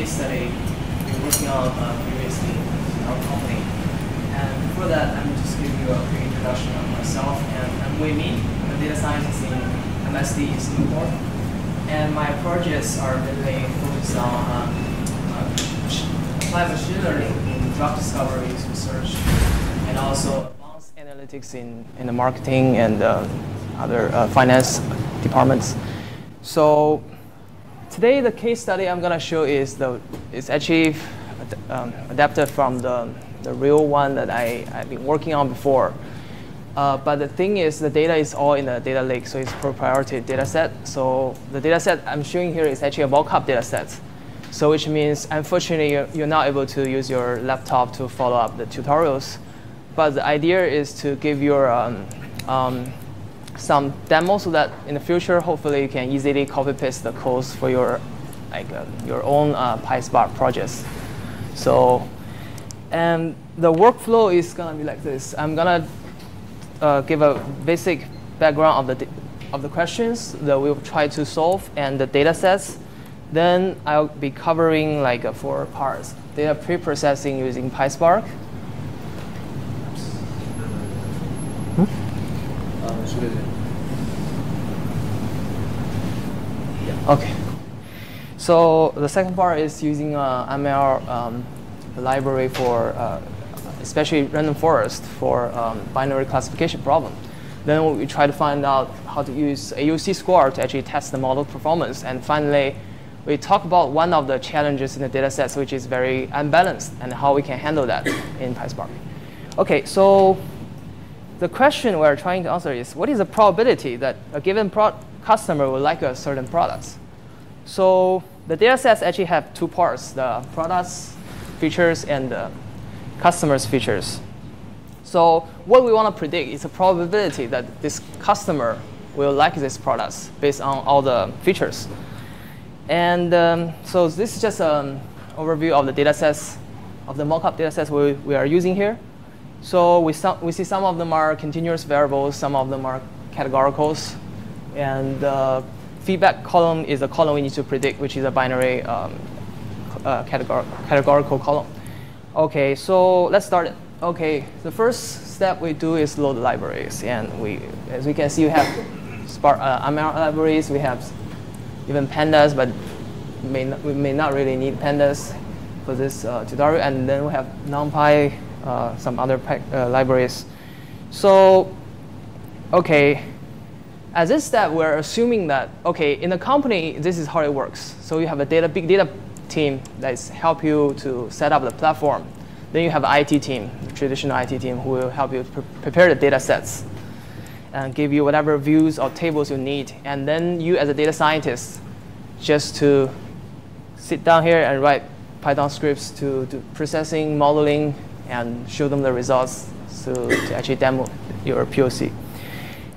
case study been working on uh, previously in our company. And before that, I'm just give you a quick introduction of myself. And I'm Weimin. I'm a data scientist in MSD in Singapore. And my projects are mainly focused on uh, applied machine learning in drug discovery research, and also advanced analytics in, in the marketing and uh, other uh, finance departments. So today the case study I'm going to show is the is actually um, adapted from the, the real one that I, I've been working on before. Uh, but the thing is, the data is all in the data lake, so it's proprietary data set. So the data set I'm showing here is actually a mock-up data set. So which means, unfortunately, you're, you're not able to use your laptop to follow up the tutorials. But the idea is to give your um, um, some demos so that in the future, hopefully, you can easily copy paste the codes for your like uh, your own uh, PySpark projects. So, and the workflow is gonna be like this. I'm gonna uh, give a basic background of the of the questions that we'll try to solve and the data sets. Then I'll be covering like uh, four parts: data pre-processing using PySpark. Okay. So the second part is using uh, ML um, library for, uh, especially random forest for um, binary classification problem. Then we try to find out how to use AUC score to actually test the model performance. And finally, we talk about one of the challenges in the data sets, which is very unbalanced, and how we can handle that in PySpark. Okay, so the question we're trying to answer is, what is the probability that a given customer will like a certain product? So the data sets actually have two parts, the products features and the customers features. So what we want to predict is the probability that this customer will like this product based on all the features. And um, so this is just an overview of the data sets, of the mockup data sets we, we are using here. So we, we see some of them are continuous variables, some of them are categoricals. And the feedback column is a column we need to predict, which is a binary um, uh, categor categorical column. Okay, so let's start it. Okay, the first step we do is load libraries. And we, as we can see, we have Spark, uh, ML libraries, we have even pandas, but may not, we may not really need pandas for this uh, tutorial. And then we have NumPy, uh, some other uh, libraries. So, okay, at this step, we're assuming that, okay, in a company, this is how it works. So you have a data, big data team that's help you to set up the platform. Then you have IT team, traditional IT team, who will help you pre prepare the data sets and give you whatever views or tables you need. And then you, as a data scientist, just to sit down here and write Python scripts to do processing, modeling, and show them the results to, to actually demo your POC.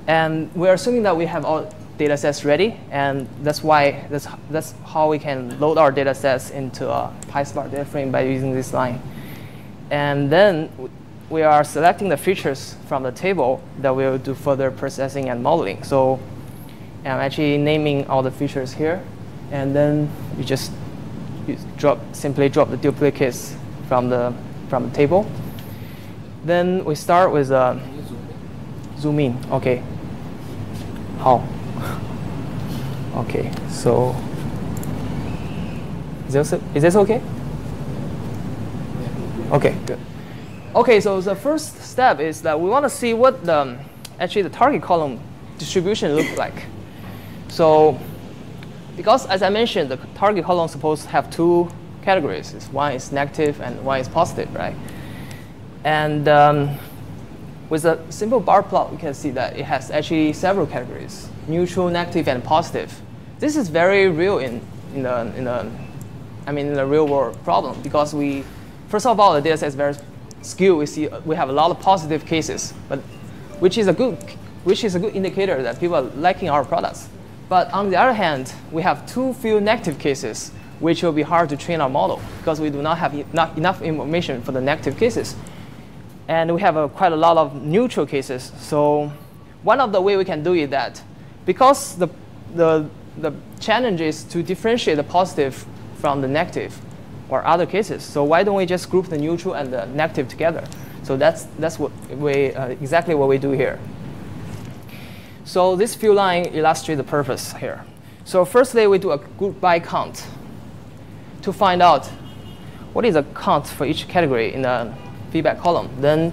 And we're assuming that we have all data sets ready, and that's why that's, that's how we can load our data sets into a PySpark data frame by using this line. And then we are selecting the features from the table that we will do further processing and modeling. So I'm actually naming all the features here, and then you just you drop simply drop the duplicates from the from the table. Then we start with a uh, zoom in. Okay. How? Okay, so is this, is this okay? Okay, good. Okay, so the first step is that we want to see what the actually the target column distribution looks like. So because as I mentioned, the target column is supposed to have two categories. One is negative and one is positive, right? And um, with a simple bar plot, we can see that it has actually several categories, neutral, negative, and positive. This is very real in, in, the, in, the, I mean, in the real world problem because we, first of all, the data set is very skewed. We, see, we have a lot of positive cases, but which is a good, which is a good indicator that people are liking our products. But on the other hand, we have too few negative cases, which will be hard to train our model because we do not have enough, enough information for the negative cases. And we have a, quite a lot of neutral cases. So one of the way we can do is that because the, the, the challenge is to differentiate the positive from the negative, or other cases. So why don't we just group the neutral and the negative together? So that's, that's what we, uh, exactly what we do here. So this few line illustrate the purpose here. So firstly, we do a group by count to find out what is a count for each category in the feedback column. Then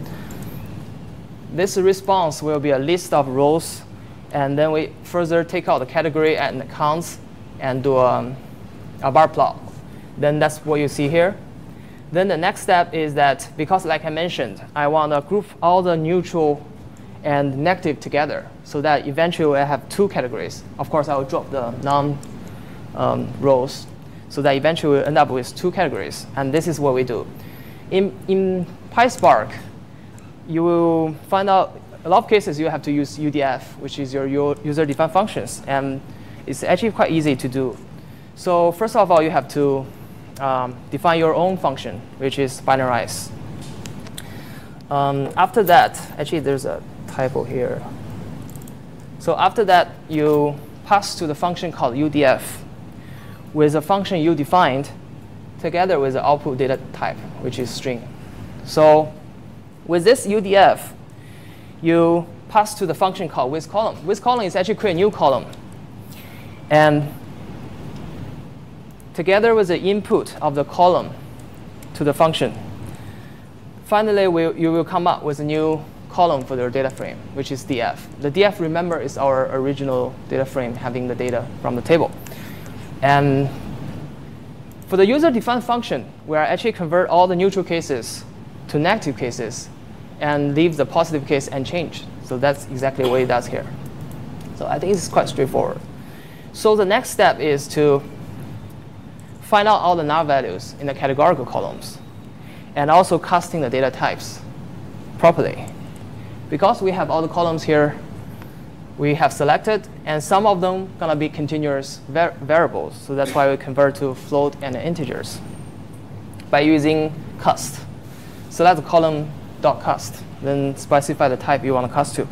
this response will be a list of rows, and then we further take out the category and the counts and do um, a bar plot. Then that's what you see here. Then the next step is that because, like I mentioned, I want to group all the neutral and negative together so that eventually I have two categories. Of course, I will drop the non um, rows so that eventually we end up with two categories. And this is what we do. In, in PySpark, you will find out a lot of cases you have to use UDF, which is your, user-defined functions. And it's actually quite easy to do. So first of all, you have to um, define your own function, which is binarize. Um, after that, actually, there's a typo here. So after that, you pass to the function called UDF with a function you defined together with the output data type, which is string. So with this UDF, you pass to the function called with column. With column is actually create a new column. And together with the input of the column to the function, finally we, you will come up with a new column for your data frame, which is df. The df, remember, is our original data frame having the data from the table. And for the user-defined function, we are actually convert all the neutral cases to negative cases and leave the positive case unchanged. So that's exactly what it does here. So I think it's quite straightforward. So the next step is to find out all the null values in the categorical columns and also casting the data types properly. Because we have all the columns here, we have selected, and some of them gonna be continuous var variables. So that's why we convert to float and integers by using cast. Select the column dot cast, then specify the type you want to cast to.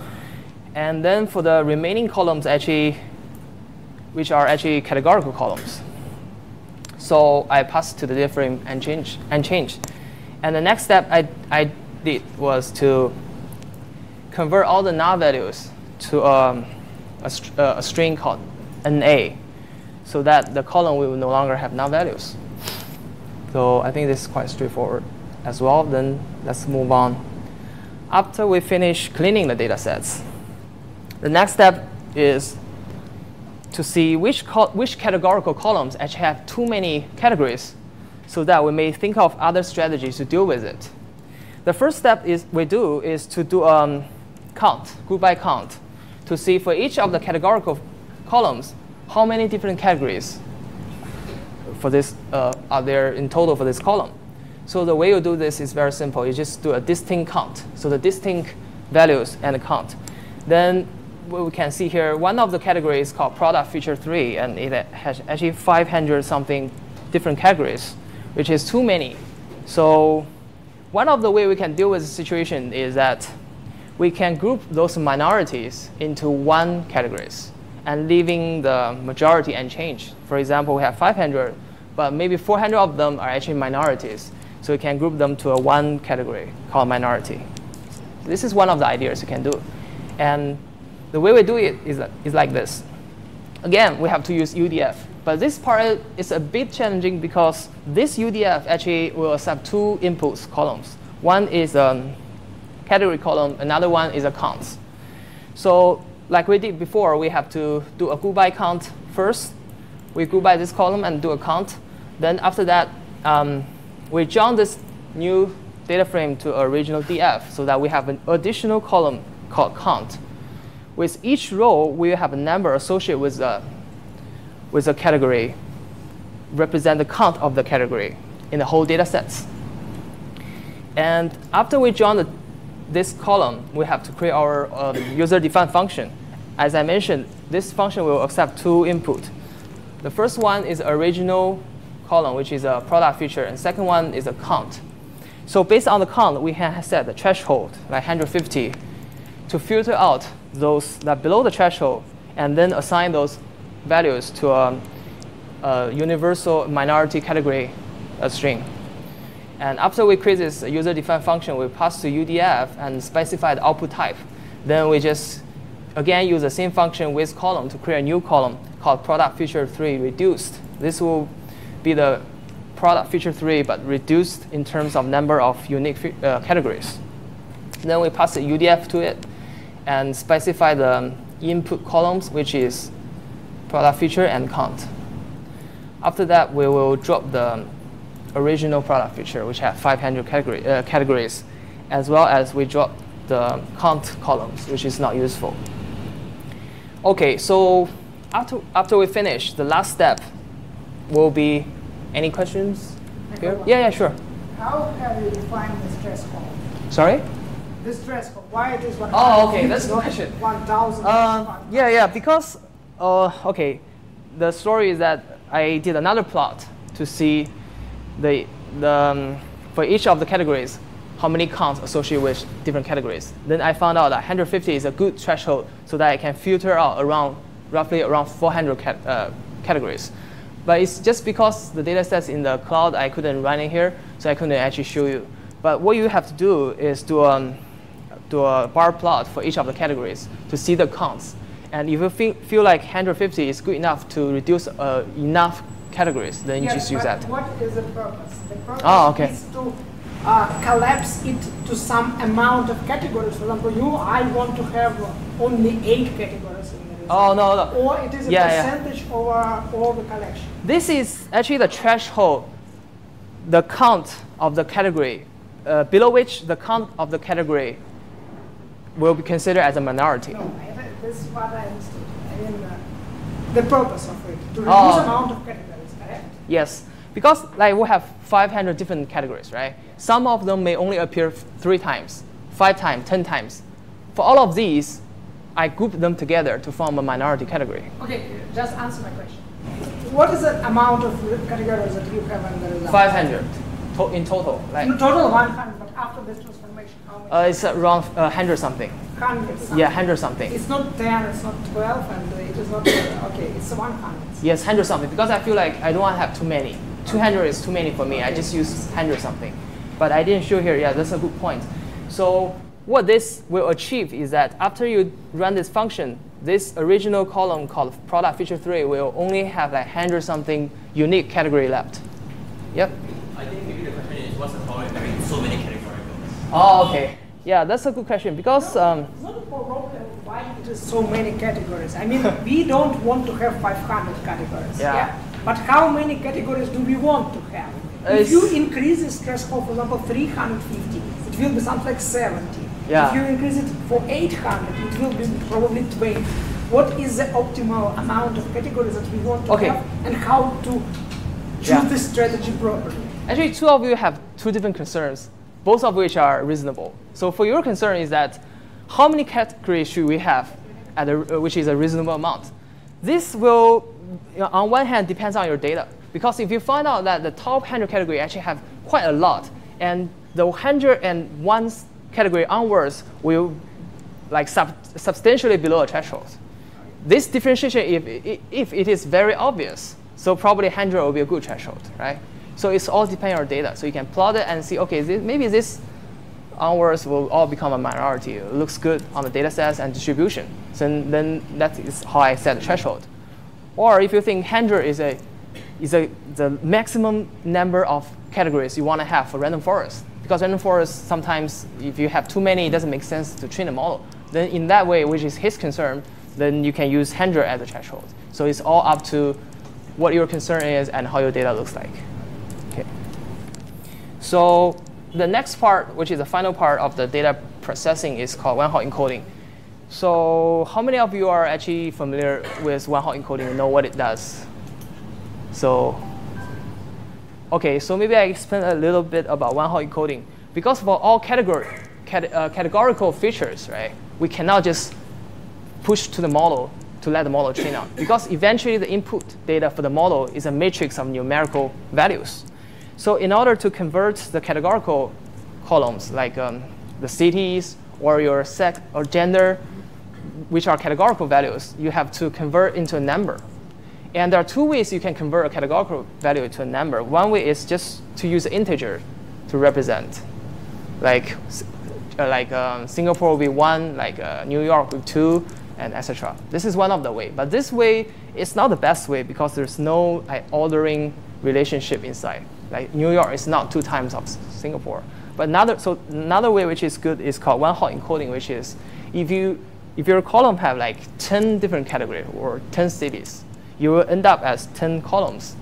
And then for the remaining columns, actually, which are actually categorical columns. So I pass to the frame and change and change. And the next step I, I did was to convert all the null values to um, a, uh, a string called NA so that the column will no longer have null values. So I think this is quite straightforward as well. Then let's move on. After we finish cleaning the data sets, the next step is to see which, which categorical columns actually have too many categories so that we may think of other strategies to deal with it. The first step is we do is to do um, count, group by count, to see for each of the categorical columns, how many different categories for this uh, are there in total for this column. So the way you do this is very simple. You just do a distinct count. So the distinct values and the count. Then what we can see here, one of the categories called product feature 3, and it has actually 500 something different categories, which is too many. So one of the way we can deal with the situation is that we can group those minorities into one categories and leaving the majority unchanged. For example, we have 500, but maybe 400 of them are actually minorities. So we can group them to a one category called minority. This is one of the ideas you can do. And the way we do it is, is like this. Again, we have to use UDF. But this part is a bit challenging because this UDF actually will accept two inputs columns. One is a category column, another one is a count. So like we did before, we have to do a group by count first. We group by this column and do a count. Then after that, um, we join this new data frame to original df so that we have an additional column called count. With each row, we have a number associated with a, with a category, represent the count of the category in the whole data sets. And after we join the, this column, we have to create our um, user-defined function. As I mentioned, this function will accept two input. The first one is original column, which is a product feature, and second one is a count. So based on the count, we can set the threshold, like 150, to filter out those that below the threshold, and then assign those values to a, a universal minority category a string. And after we create this user-defined function, we pass to UDF and specify the output type. Then we just, again, use the same function with column to create a new column called product feature 3 reduced. This will be the product feature 3, but reduced in terms of number of unique uh, categories. Then we pass the UDF to it and specify the input columns, which is product feature and count. After that, we will drop the original product feature, which have 500 category, uh, categories, as well as we drop the count columns, which is not useful. OK, so after, after we finish, the last step will be any questions here? Yeah, yeah, sure. How have you defined the stress? Sorry? The stress. Why it is 1,000? Oh, okay, that's the question. 1,000. Uh, yeah, yeah, because, uh, OK, the story is that I did another plot to see the, the, um, for each of the categories, how many counts associated with different categories. Then I found out that 150 is a good threshold so that I can filter out around roughly around 400 cat, uh, categories. But it's just because the data sets in the cloud, I couldn't run it here, so I couldn't actually show you. But what you have to do is do, um, do a bar plot for each of the categories to see the counts. And if you feel, feel like 150 is good enough to reduce uh, enough categories, then yes, you just use that. What is the purpose? The purpose oh, okay. is to uh, collapse it to some amount of categories. For example, you, I want to have only eight categories in the result. Oh, no, no. Or it is a yeah, percentage yeah. over all the collection. This is actually the threshold, the count of the category, uh, below which the count of the category will be considered as a minority. No, this is what I understood. I mean, uh, the purpose of it, to reduce oh. amount of categories, correct? Yes, because like we have 500 different categories, right? Some of them may only appear three times, five times, 10 times. For all of these, I group them together to form a minority category. Okay, just answer my question. What is the amount of categories that you have in the result? 500 to in total. Like in total 100, but after this transformation, how many? Uh, it's around uh, 100 something. 100 something. Yeah, 100 something. It's not 10, it's not 12, and it is not, okay, it's 100. Yes, 100 something, because I feel like I don't want to have too many. 200 is too many for me. I just use 100 something. But I didn't show here. Yeah, that's a good point. So what this will achieve is that after you run this function, this original column called product feature 3 will only have like 100 something unique category left. Yep. I think maybe the question is what's the point of having so many categories? Oh, okay. Yeah, that's a good question because. Um, not a problem why it is so many categories. I mean, we don't want to have 500 categories. Yeah. yeah. But how many categories do we want to have? If you increase the stress score, for example, 350, it will be something like 70. Yeah. If you increase it for 800, it will be probably 20. What is the optimal amount of categories that we want to okay. have and how to choose yeah. the strategy properly? Actually, two of you have two different concerns, both of which are reasonable. So for your concern is that how many categories should we have, at a, uh, which is a reasonable amount? This will, you know, on one hand, depends on your data. Because if you find out that the top 100 category actually have quite a lot, and the 101 category onwards will like sub substantially below a threshold. This differentiation, if, if it is very obvious, so probably 100 will be a good threshold, right? So it's all depending on your data. So you can plot it and see, okay, this, maybe this onwards will all become a minority. It looks good on the data sets and distribution. So then that is how I set the threshold. Or if you think 100 is a is a, the maximum number of categories you want to have for random forest. Because random forest, sometimes if you have too many, it doesn't make sense to train a model. Then in that way, which is his concern, then you can use 100 as a threshold. So it's all up to what your concern is and how your data looks like. Okay. So the next part, which is the final part of the data processing, is called one-hot encoding. So how many of you are actually familiar with one-hot encoding and know what it does? So, okay, so maybe I explain a little bit about one-hot encoding. Because for all category, cat, uh, categorical features, right, we cannot just push to the model to let the model train on. Because eventually the input data for the model is a matrix of numerical values. So in order to convert the categorical columns, like um, the cities or your sex or gender, which are categorical values, you have to convert into a number. And there are two ways you can convert a categorical value to a number. One way is just to use integer to represent. Like, uh, like um, Singapore will be one, like uh, New York will be two, and etc. This is one of the way. But this way is not the best way because there's no ordering relationship inside. Like New York is not two times of Singapore. But another, so another way which is good is called one-hot encoding, which is if you if your column have like 10 different categories or 10 cities, you will end up as 10 columns.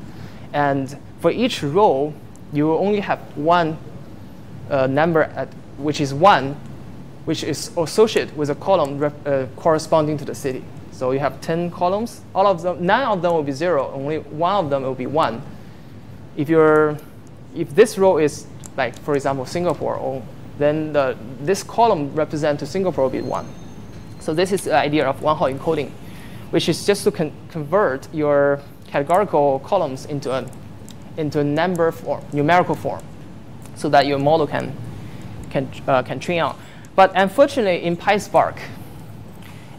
And for each row, you will only have one uh, number at, which is one, which is associated with a column uh, corresponding to the city. So you have 10 columns. All of them, nine of them will be zero. Only one of them will be one. If you're, if this row is like, for example, Singapore, or, then the, this column represent to Singapore will be one. So this is the idea of one-hot encoding, which is just to con convert your categorical columns into a, into a number form, numerical form, so that your model can, can, uh, can train on. But unfortunately, in PySpark,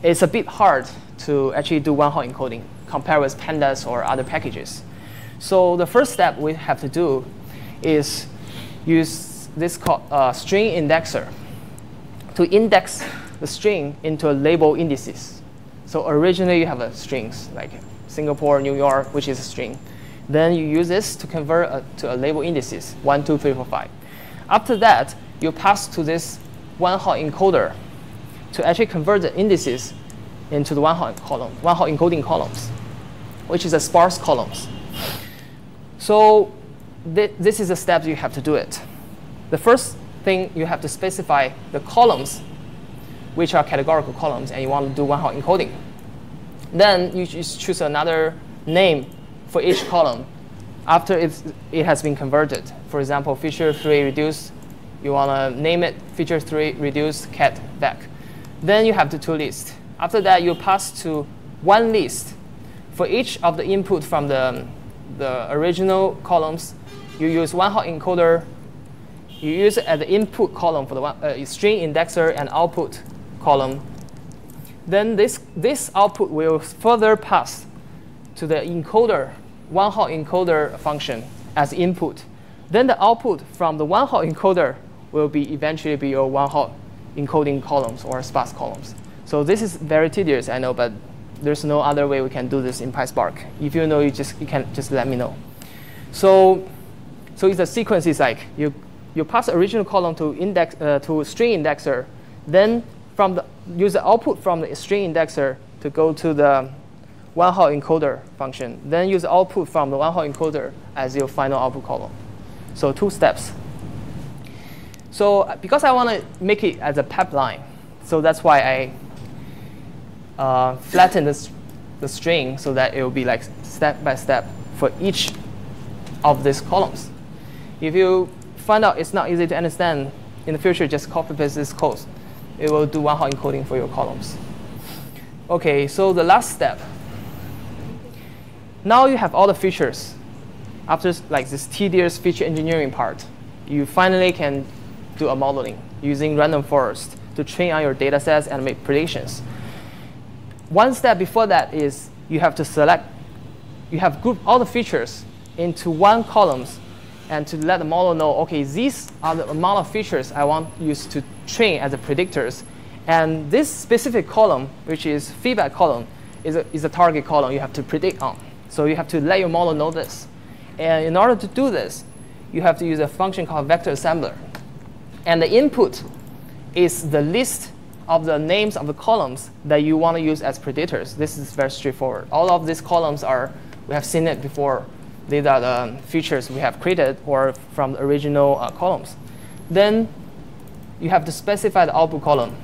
it's a bit hard to actually do one-hot encoding compared with pandas or other packages. So the first step we have to do is use this called uh, string indexer to index the string into a label indices. So originally you have a strings like Singapore, New York, which is a string. Then you use this to convert a, to a label indices, one, two, three, four, five. After that, you pass to this one-hot encoder to actually convert the indices into the one-hot column, one-hot encoding columns, which is a sparse columns. So th this is the steps you have to do it. The first thing you have to specify the columns which are categorical columns, and you want to do one-hot encoding. Then you just choose another name for each column after it's, it has been converted. For example, feature 3 reduce, you want to name it feature 3 reduce cat back. Then you have the two lists. After that, you pass to one list. For each of the input from the, the original columns, you use one-hot encoder. You use it as the input column for the one, uh, string indexer and output column, then this, this output will further pass to the encoder, one-hot encoder function as input. Then the output from the one-hot encoder will be eventually be your one-hot encoding columns or sparse columns. So this is very tedious, I know, but there's no other way we can do this in PySpark. If you know, you just you can just let me know. So, so the sequence is like you you pass the original column to index uh, to string indexer, then from the, use the output from the string indexer to go to the one-hot encoder function. Then use the output from the one-hot encoder as your final output column. So two steps. So uh, because I want to make it as a pipeline, so that's why I uh, flatten this, the string so that it will be like step by step for each of these columns. If you find out it's not easy to understand, in the future, just copy paste this code it will do one-hot encoding for your columns. OK, so the last step. Now you have all the features. After like this tedious feature engineering part, you finally can do a modeling using random forest to train on your data sets and make predictions. One step before that is you have to select, you have grouped all the features into one columns and to let the model know, OK, these are the amount of features I want use to train as the predictors. And this specific column, which is feedback column, is a, is a target column you have to predict on. So you have to let your model know this. And in order to do this, you have to use a function called vector assembler. And the input is the list of the names of the columns that you want to use as predictors. This is very straightforward. All of these columns are, we have seen it before. These are the features we have created or from the original uh, columns. Then you have to specify the output column.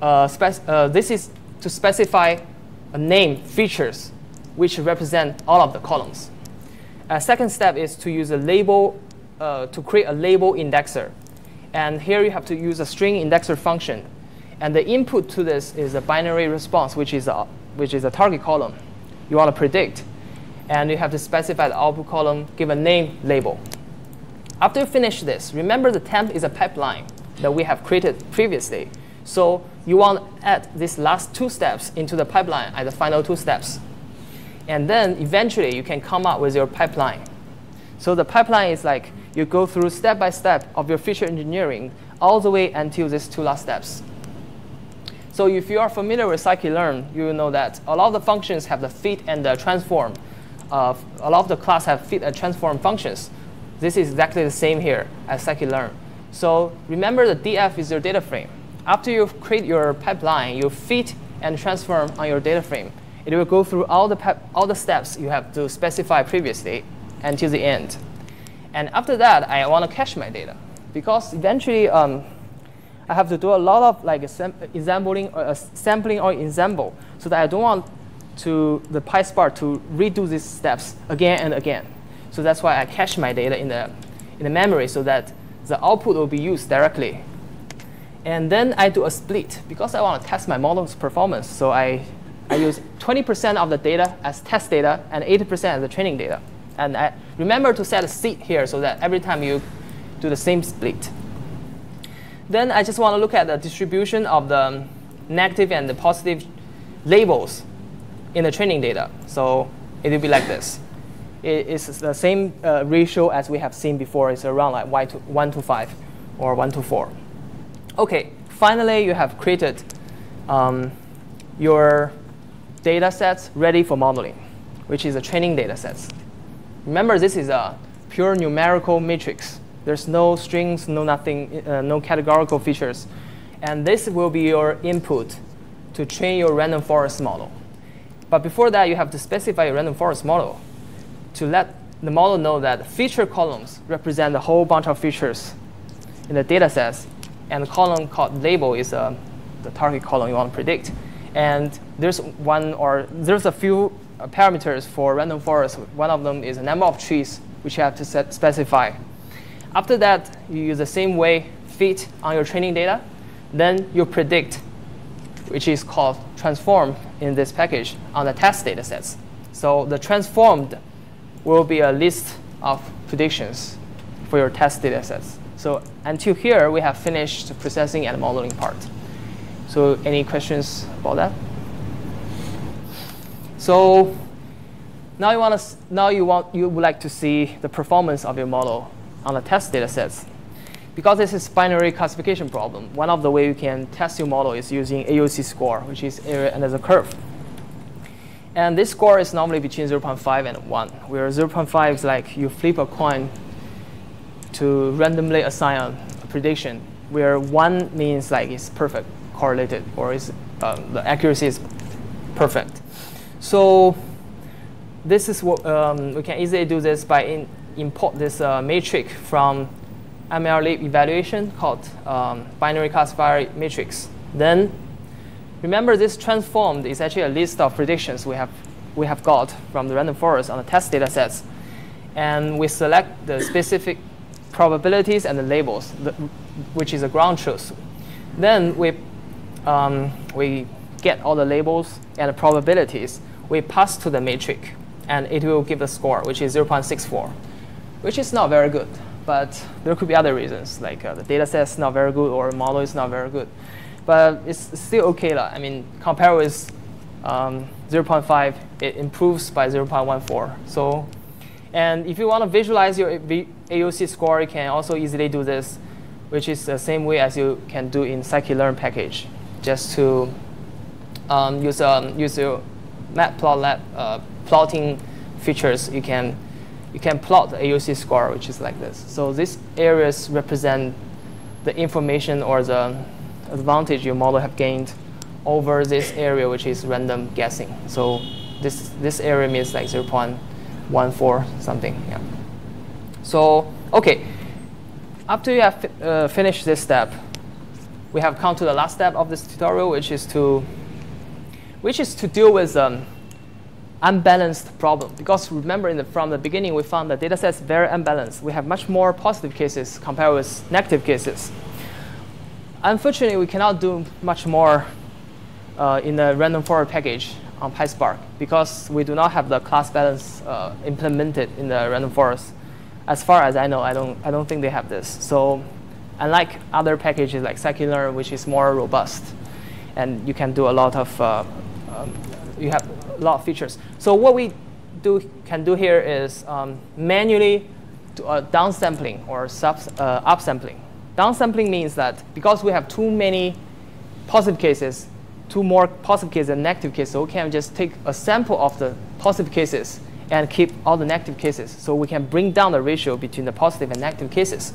Uh, uh, this is to specify a name features which represent all of the columns. A second step is to use a label uh, to create a label indexer. And here you have to use a string indexer function. And the input to this is a binary response, which is a, which is a target column. You want to predict. And you have to specify the output column, give a name label. After you finish this, remember the temp is a pipeline that we have created previously. So you want to add these last two steps into the pipeline as the final two steps. And then eventually you can come up with your pipeline. So the pipeline is like you go through step by step of your feature engineering all the way until these two last steps. So if you are familiar with scikit-learn, you will know that a lot of the functions have the fit and the transform. Uh, a lot of the class have fit and transform functions. This is exactly the same here as scikit-learn. So remember the df is your data frame. After you create your pipeline, you fit and transform on your data frame. It will go through all the, all the steps you have to specify previously until the end. And after that, I want to cache my data. Because eventually, um, I have to do a lot of like assembling or uh, sampling or ensemble so that I don't want to the PySpark to redo these steps again and again. So that's why I cache my data in the, in the memory so that the output will be used directly. And then I do a split because I want to test my model's performance. So I, I use 20% of the data as test data and 80% as the training data. And I remember to set a seed here so that every time you do the same split. Then I just want to look at the distribution of the negative and the positive labels in the training data. So it will be like this. It is the same uh, ratio as we have seen before. It's around like y to 1 to 5 or 1 to 4. OK, finally, you have created um, your data sets ready for modeling, which is a training data sets. Remember, this is a pure numerical matrix. There's no strings, no nothing, uh, no categorical features. And this will be your input to train your random forest model. But before that, you have to specify a random forest model to let the model know that feature columns represent a whole bunch of features in the data sets. And the column called label is uh, the target column you want to predict. And there's one or there's a few uh, parameters for random forest. One of them is the number of trees, which you have to set, specify. After that, you use the same way fit on your training data. Then you predict, which is called transform in this package on the test data sets. So the transformed will be a list of predictions for your test data sets. So until here, we have finished processing and modeling part. So any questions about that? So now you want to now you want you would like to see the performance of your model on the test data sets. Because this is binary classification problem, one of the way you can test your model is using AUC score, which is area under the curve. And this score is normally between 0.5 and 1, where 0.5 is like you flip a coin to randomly assign a prediction, where 1 means like it's perfect, correlated, or is um, the accuracy is perfect. So this is what um, we can easily do this by import this uh, metrics from MLlib evaluation called um, binary classifier metrics. Then remember this transformed is actually a list of predictions we have we have got from the random forest on the test data sets. And we select the specific probabilities and the labels, the, which is a ground truth. Then we, um, we get all the labels and the probabilities we pass to the metrics, and it will give a score, which is 0.64, which is not very good. But there could be other reasons, like uh, the data set is not very good or model is not very good. But it's still OK. La. I mean, compared with um, 0.5, it improves by 0.14. So, and if you want to visualize your AUC score, you can also easily do this, which is the same way as you can do in scikit-learn package, just to um, use, um, use your matplotlib uh, plotting features, you can you can plot the AUC score, which is like this. So these areas represent the information or the advantage your model have gained over this area, which is random guessing. So this this area means like 0.14 something. Yeah. So okay, after you have uh, finished this step, we have come to the last step of this tutorial, which is to which is to deal with um, unbalanced problem. Because remember, the, from the beginning, we found the data set is very unbalanced. We have much more positive cases compared with negative cases. Unfortunately, we cannot do much more uh, in the random forest package on PySpark because we do not have the class balance uh, implemented in the random forest. As far as I know, I don't, I don't think they have this. So unlike other packages like scikit-learn, which is more robust, and you can do a lot of uh, um, lot of features. So what we do can do here is um, manually do a downsampling or sub, uh, upsampling. Downsampling means that because we have too many positive cases, two more positive cases and negative cases, so we can just take a sample of the positive cases and keep all the negative cases. So we can bring down the ratio between the positive and negative cases.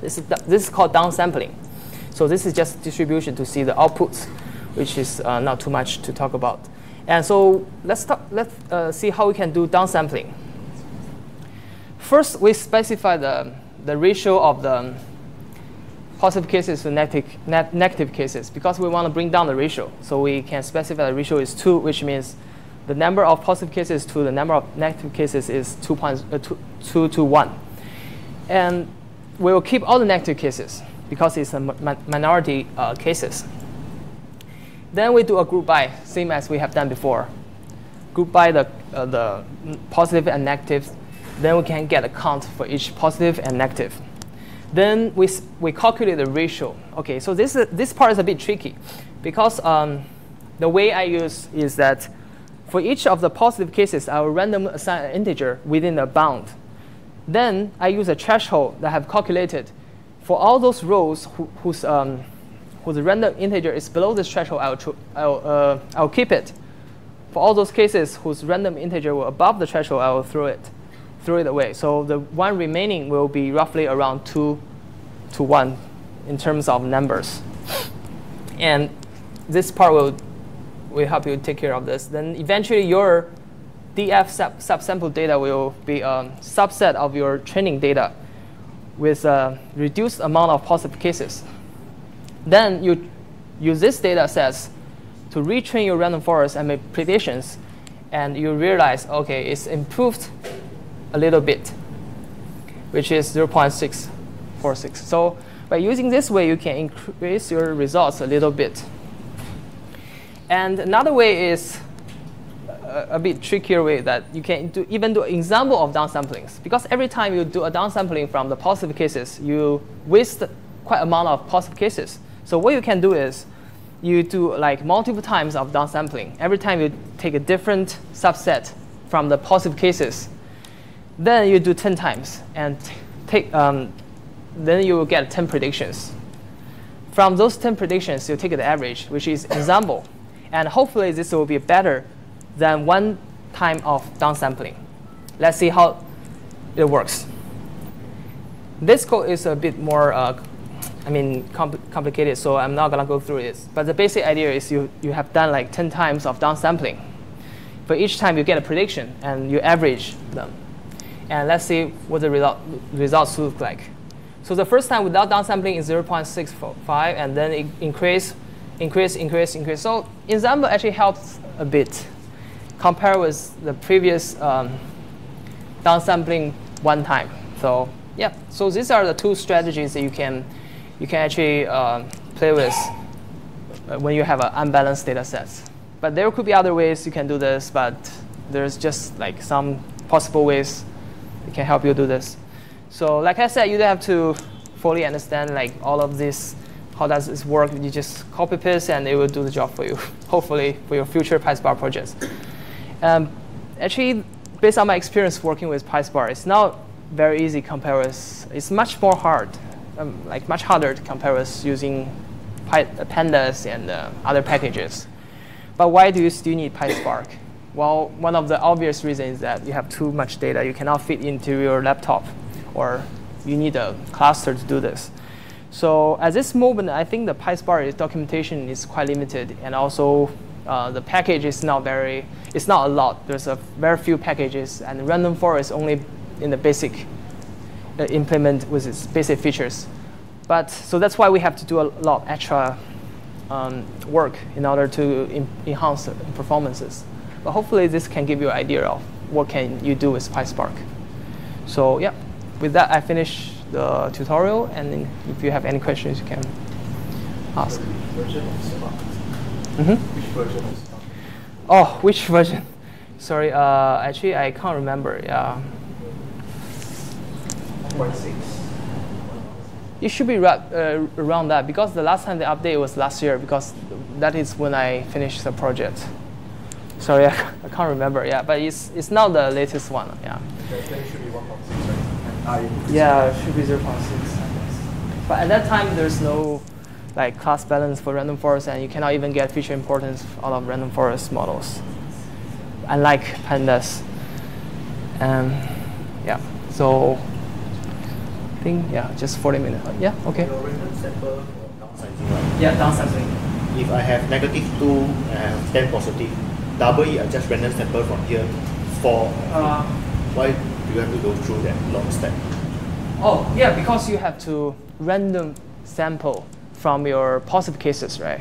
This is, this is called downsampling. So this is just distribution to see the outputs, which is uh, not too much to talk about. And so let's, talk, let's uh, see how we can do downsampling. First, we specify the, the ratio of the positive cases to negative, net negative cases because we want to bring down the ratio. So we can specify the ratio is 2, which means the number of positive cases to the number of negative cases is 2, point, uh, two, 2 to 1. And we will keep all the negative cases because it's a minority uh, cases. Then we do a group by, same as we have done before. Group by the, uh, the positive and negative. Then we can get a count for each positive and negative. Then we, we calculate the ratio. OK, so this, is, this part is a bit tricky because um, the way I use is that for each of the positive cases, I will randomly assign an integer within a bound. Then I use a threshold that I have calculated. For all those rows who, whose um, whose random integer is below this threshold, I'll, I'll, uh, I'll keep it. For all those cases whose random integer were above the threshold, I will throw it, throw it away. So the one remaining will be roughly around 2 to 1 in terms of numbers. And this part will, will help you take care of this. Then eventually your DF sub subsample data will be a subset of your training data with a reduced amount of positive cases. Then you use this data sets to retrain your random forest and make predictions. And you realize, OK, it's improved a little bit, which is 0.646. So by using this way, you can increase your results a little bit. And another way is a, a bit trickier way that you can do, even do an example of downsamplings. Because every time you do a downsampling from the positive cases, you waste quite amount of positive cases. So what you can do is you do like multiple times of downsampling. Every time you take a different subset from the positive cases. Then you do 10 times and take, um, then you will get 10 predictions. From those 10 predictions, you take the average, which is ensemble. And hopefully this will be better than one time of downsampling. Let's see how it works. This code is a bit more uh, I mean, compl complicated, so I'm not going to go through this. But the basic idea is you, you have done like 10 times of downsampling. For each time, you get a prediction, and you average them. And let's see what the result, results look like. So the first time without downsampling is 0.65, and then it increase, increase, increase, increase. So ensemble actually helps a bit compared with the previous um, downsampling one time. So yeah, so these are the two strategies that you can you can actually uh, play with uh, when you have an unbalanced data sets. But there could be other ways you can do this, but there's just like some possible ways that can help you do this. So like I said, you don't have to fully understand like all of this, how does this work. You just copy paste and it will do the job for you, hopefully for your future PySpark projects. Um, actually, based on my experience working with PySpark, it's not very easy compared with, it's much more hard um, like much harder to compare with using Py pandas and uh, other packages. But why do you still need PySpark? Well, one of the obvious reasons is that you have too much data. You cannot fit into your laptop, or you need a cluster to do this. So at this moment, I think the PySpark documentation is quite limited, and also uh, the package is not very, it's not a lot. There's a very few packages, and random forest only in the basic uh, implement with its basic features. But so that's why we have to do a lot of extra um, work in order to enhance performances. But hopefully this can give you an idea of what can you do with PySpark. So yeah, with that I finish the tutorial, and if you have any questions, you can ask. Mm -hmm. Which version Oh, which version? Sorry, uh, actually I can't remember. Yeah. 1.6. It should be uh, around that because the last time the update was last year because that is when I finished the project. Sorry, I, I can't remember. Yeah, but it's it's not the latest one. Yeah. Then it should be 1.6, right? And I increase Yeah, it should be 0.6. But at that time, there's no like class balance for random forest, and you cannot even get feature importance out of random forest models, unlike pandas. Um, yeah. So I think yeah, just 40 minutes. Yeah. Okay. Your random sample downsizing, right? Yeah, downsizing. If I have negative 2 and I have 10 positive, double it, I just random sample from here, 4. Uh, Why do you have to go through that long step? Oh, yeah, because you have to random sample from your positive cases, right?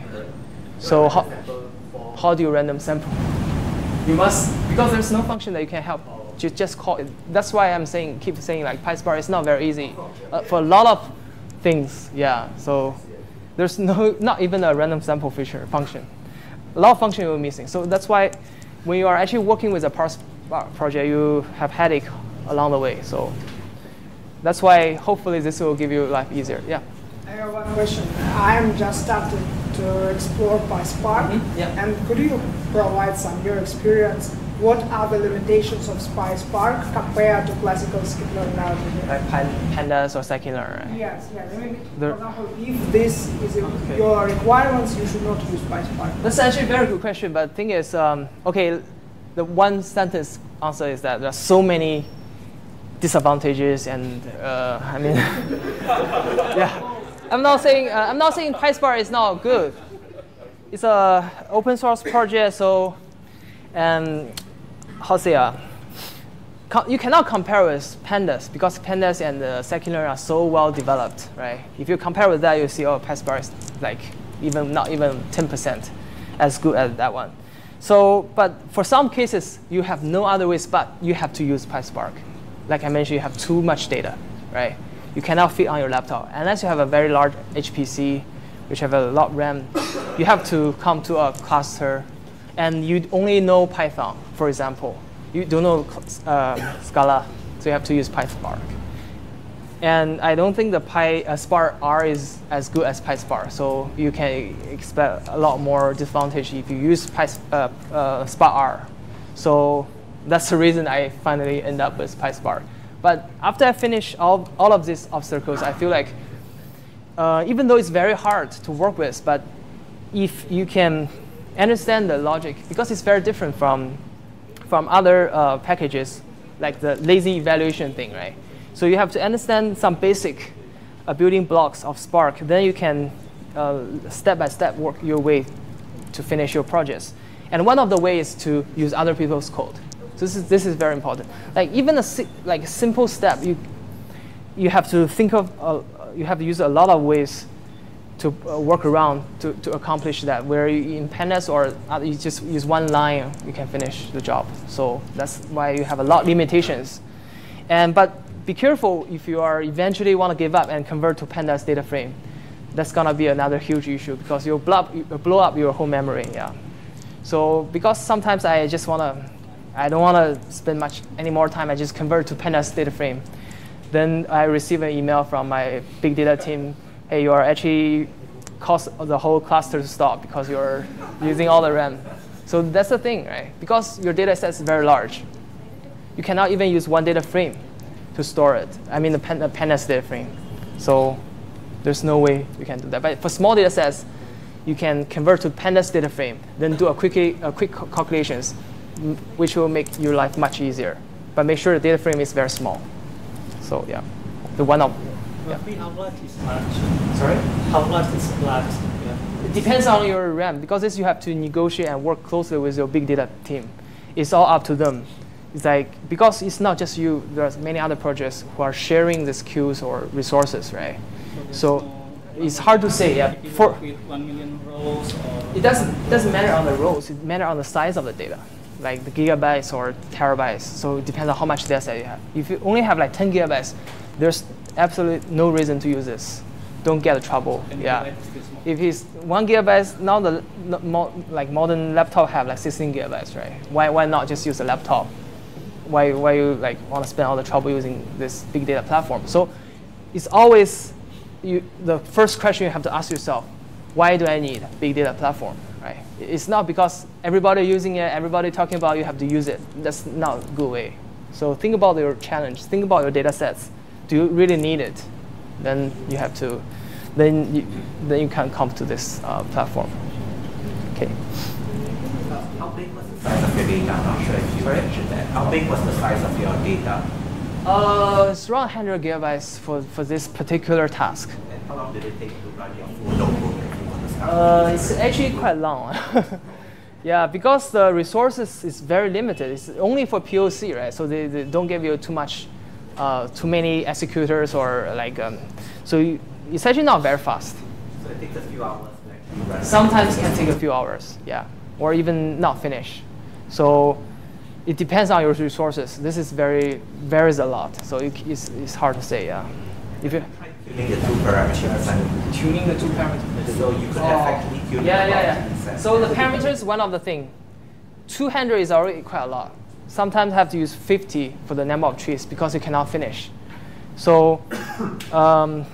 So how, how do you random sample? You must, because there's no function that you can help. You just call it. That's why I'm saying, keep saying like PySpark is not very easy. Uh, for a lot of things, yeah. So there's no, not even a random sample feature function. A lot of function you're missing. So that's why when you are actually working with a PySpark project, you have headache along the way. So that's why hopefully this will give you life easier. Yeah. I have one question. I'm just starting to explore PySpark, Mhm, yeah. and could you provide some your experience? What are the limitations of PySpark compared to classical scikit-learn algorithm? Like pan- pandas or scikit-learn, right? Yes, yes. I mean, for example, if this is your requirements, you should not use PySpark. That's actually a very good question. But the thing is, um, okay, the one sentence answer is that there are so many disadvantages, and uh, I mean, yeah. I'm not saying uh, I'm not saying PySpark is not good. It's a open source project, so and how say uh, you cannot compare with pandas because pandas and the scikit-learn are so well developed, right? If you compare with that, you see, oh, PySpark is like even not even 10% as good as that one. So, but for some cases, you have no other ways but you have to use PySpark. Like I mentioned, you have too much data, right? You cannot fit on your laptop unless you have a very large HPC, which have a lot of RAM. You have to come to a cluster, and you only know Python, for example. You don't know uh, Scala, so you have to use PySpark. And I don't think the Py, uh, R is as good as PySpark, so you can expect a lot more disadvantage if you use Py, uh, uh, R. So that's the reason I finally end up with PySpark. But after I finish all, all of these obstacles, I feel like uh, even though it's very hard to work with, but if you can understand the logic, because it's very different from, from other uh, packages, like the lazy evaluation thing, right? So you have to understand some basic uh, building blocks of Spark. Then you can uh, step by step work your way to finish your projects. And one of the ways to use other people's code. So this is, this is very important. Like even a si- like simple step, you, you have to think of, uh, you have to use a lot of ways to uh, work around to, to accomplish that. Where you, in pandas or other, you just use one line, you can finish the job. So that's why you have a lot of limitations. And but be careful if you are eventually want to give up and convert to pandas data frame. That's gonna be another huge issue because you'll blow up, you'll blow up your whole memory. Yeah. So because sometimes I just wanna, I don't wanna spend much any more time. I just convert to pandas data frame. Then I receive an email from my big data team. Hey, you are actually cause the whole cluster to stop because you're using all the RAM. So that's the thing, right? Because your data set is very large, you cannot even use one data frame to store it. I mean the, pan, the pandas data frame. So there's no way you can do that. But for small data sets, you can convert to pandas data frame, then do a quick, a quick calculations, which will make your life much easier. But make sure the data frame is very small. So yeah, the one of yeah. How large is large? Sorry. How large is large? Yeah. It depends on your RAM because this you have to negotiate and work closely with your big data team. It's all up to them. It's like because it's not just you. There's many other projects who are sharing these queues or resources, right? So no- it's hard to say. Yeah, for one million rows or it doesn't doesn't matter on the rows. It matter on the size of the data, like the gigabytes or terabytes. So it depends on how much data set you have. If you only have like 10 gigabytes, there's absolutely no reason to use this. Don't get in trouble. then Yeah. gigabyte is still small. If it's one gigabyte, now the like modern laptop have like 16 gigabytes, right? Why, why not just use a laptop? Why, why you like want to spend all the trouble using this big data platform? So it's always you, the first question you have to ask yourself, why do I need a big data platform? right? It's not because everybody using it, everybody talking about it, you have to use it. That's not a good way. So think about your challenge. Think about your data sets. Do you really need it? Then you have to, then you, then you can come to this uh, platform. Okay. How big was the size of your data? I'm not sure if you mentioned that. How big was the size of your data? Uh, it's around 100 gigabytes for, for this particular task. And how long did it take to run your full notebook if you want? Uh, it's actually quite long. yeah, because the resources is very limited. It's only for POC, right? So they, they don't give you too much, uh, too many executors or like, um, so you, it's actually not very fast. so it takes a few hours to actually run. Sometimes can take a few hours, yeah, or even not finish. So it depends on your resources. This is very varies a lot, so it, it's, it's hard to say. Yeah, if you Tuning the two parameters and tuning the two parameters. so you could Oh. effectively tune Yeah, about yeah, 10 yeah. So the parameters, one of the thing. 200 is already quite a lot. Sometimes have to use 50 for the number of trees because you cannot finish. So, um,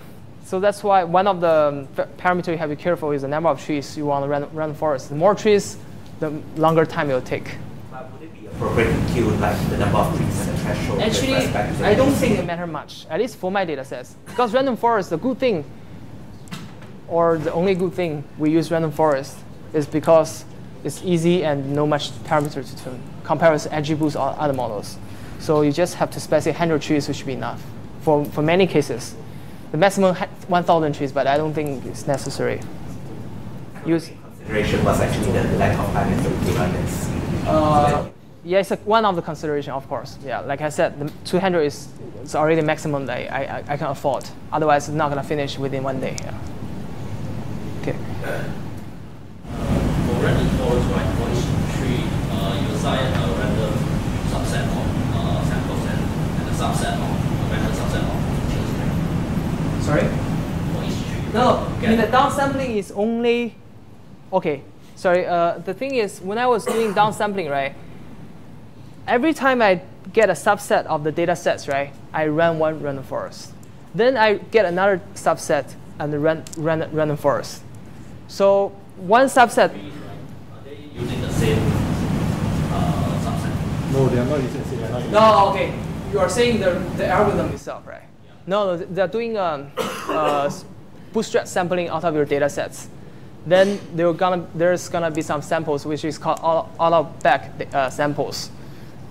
so that's why one of the um, pa- parameter you have to be careful is the number of trees you want to run, run forest. The more trees, the longer time it will take. But would it be appropriate to like the number of trees and the threshold Actually, respect to the I don't think it matters much, at least for my data sets. Because random forest, the good thing, or the only good thing we use random forest is because it's easy and no much parameter to tune compared with XGBoost or other models. So you just have to specify 100 trees, which should be enough for, for many cases. The maximum ha- 1,000 trees, but I don't think it's necessary. Use, Consideration was actually the length of time it took to run this. Uh, yeah, it's a, one of the consideration, of course. Yeah, like I said, the 200 is it's already maximum that I, I, I can afford. Otherwise, it's not gonna finish within one day. Yeah. Okay. Random forest, right, for each tree, uh, you assign a random subset of uh, samples and, and a subset of a random subset of features, right? Sorry. For each tree. No, I mean the downsampling is only. Okay, sorry. Uh, the thing is, when I was doing downsampling, right? Every time I get a subset of the data sets, right, I run one random forest. Then I get another subset and run run random forest. So one subset. No, they are not using they are not using No, okay. You are saying the, the algorithm itself, right? No, no, they're doing um, uh, bootstrap sampling out of your data sets. Then there gonna, there's gonna be some samples which is called all, out-of-bag uh, samples.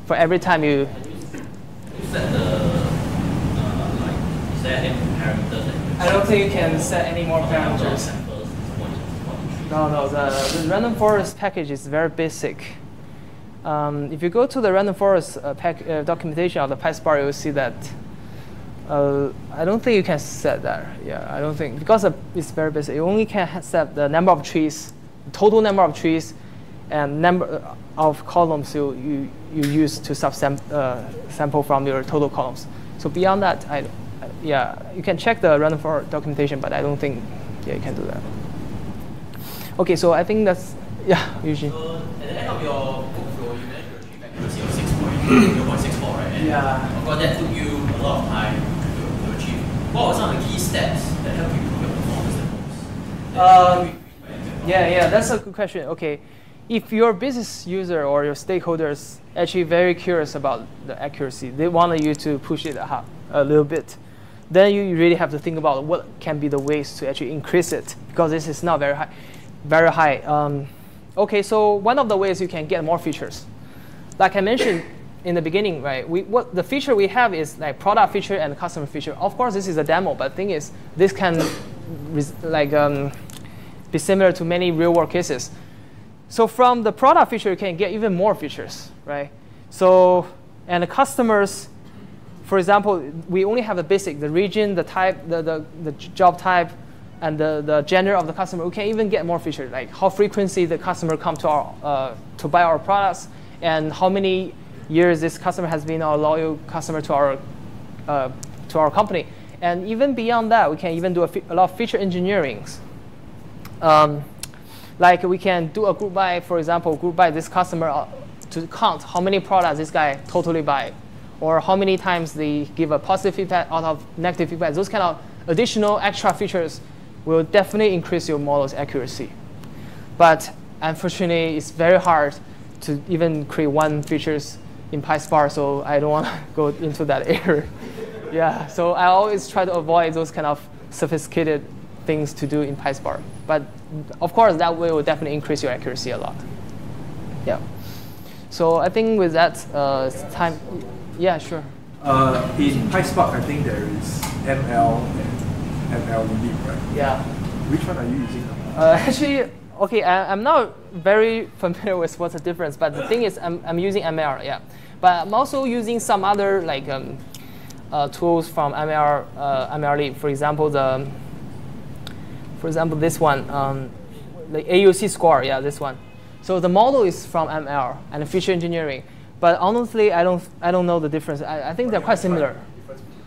For every time you, You set the, uh, like, is there any parameters I don't think you can set any more parameters. samples for each- for each tree? No, no, the, the random forest package is very basic. Um, if you go to the random forest uh, pack, uh, documentation of the PySpark, you'll see that. Uh, I don't think you can set that. Yeah, I don't think because it's very basic. You only can set the number of trees, total number of trees, and number uh, of columns you you, you use to subsam uh, sample from your total columns. So beyond that, I, yeah, you can check the random forest documentation, but I don't think yeah you can do that. Okay, so I think that's yeah, Eugene. So at the end of your 0.64, right? Yeah. Of course, that took you a lot of time to, to achieve. What were some of the key steps that helped you improve your performance the most? Um, yeah, yeah, that's a good question. Okay, if your business user or your stakeholders actually very curious about the accuracy, they wanted you to push it a, a little bit, then you really have to think about what can be the ways to actually increase it because this is not very high, very high. Um, okay, so one of the ways you can get more features. Like I mentioned, in the beginning, right? We what the feature we have is like product feature and customer feature. Of course, this is a demo, but the thing is, this can like um, be similar to many real world cases. So from the product feature, you can get even more features, right? So and the customers, for example, we only have the basic, the region, the type, the, the, the job type, and the, the gender of the customer. We can even get more features, like how frequently the customer come to our uh, to buy our products, and how many years this customer has been a loyal customer to our uh, to our company. And even beyond that, we can even do a, a lot of feature engineering. Um, like we can do a group by, for example, group by this customer uh, to count how many products this guy totally buy, or how many times they give a positive feedback out of negative feedback. Those kind of additional extra features will definitely increase your model's accuracy. But unfortunately, it's very hard to even create one features in PySpark, so I don't want to go into that area. yeah, so I always try to avoid those kind of sophisticated things to do in PySpark. But of course, that will definitely increase your accuracy a lot. Yeah. So I think with that uh, time, yeah, sure. Uh, in PySpark, I think there is ML and MLlib, right? Yeah. Which one are you using? Uh, actually, okay, I, am not very familiar with what's the difference, but the thing is, I'm, I'm using ML, yeah. But I'm also using some other like um, uh, tools from ML, uh. For example, the, for example, this one, um, the AUC score, yeah, this one. So the model is from ML and feature engineering. But honestly, I don't, I don't know the difference. I, I think they're quite similar.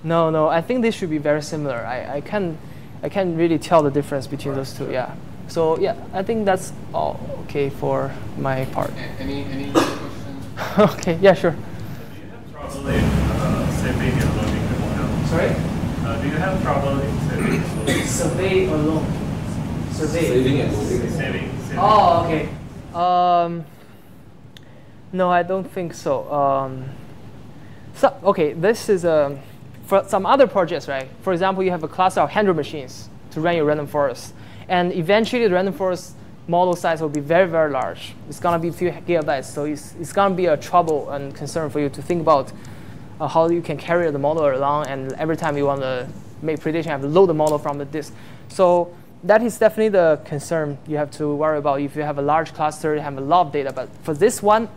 No, no, I think they should be very similar. I, I, can, I can't really tell the difference between those two, yeah. So yeah, I think that's all okay for my part. Any, any questions? okay, yeah, sure. Do you have trouble in uh, saving and loading the model? Sorry? Uh, do you have trouble in saving and loading? Survey alone. Survey. Saving and loading. Saving, saving. Oh, okay. Um, no, I don't think so. Um, so okay, this is a, for some other projects, right? For example, you have a cluster of 100 machines to run your random forest. And eventually, the random forest model size will be very, very large. It's going to be a few gigabytes. So it's, it's going to be a trouble and concern for you to think about uh, how you can carry the model along. And every time you want to make prediction, you have to load the model from the disk. So that is definitely the concern you have to worry about if you have a large cluster, you have a lot of data. But for this one,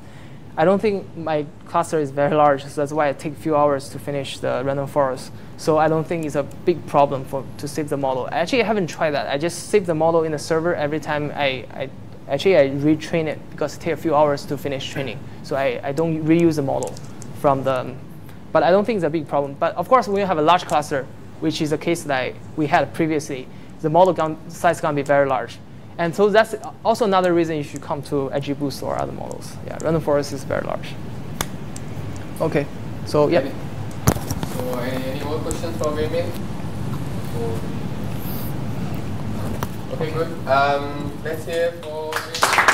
I don't think my cluster is very large, so that's why it takes a few hours to finish the random forest. So I don't think it's a big problem for to save the model. Actually, I haven't tried that. I just save the model in the server every time I, I actually I retrain it because it takes a few hours to finish training. So I, I don't reuse the model from the, but I don't think it's a big problem. But of course, when you have a large cluster, which is a case that we had previously, the model size is going to be very large. And so that's also another reason you should come to XGBoost or other models. Yeah, random forest is very large. Okay, so yeah. So any, any more questions from Wei Okay, good. Um, let's hear for.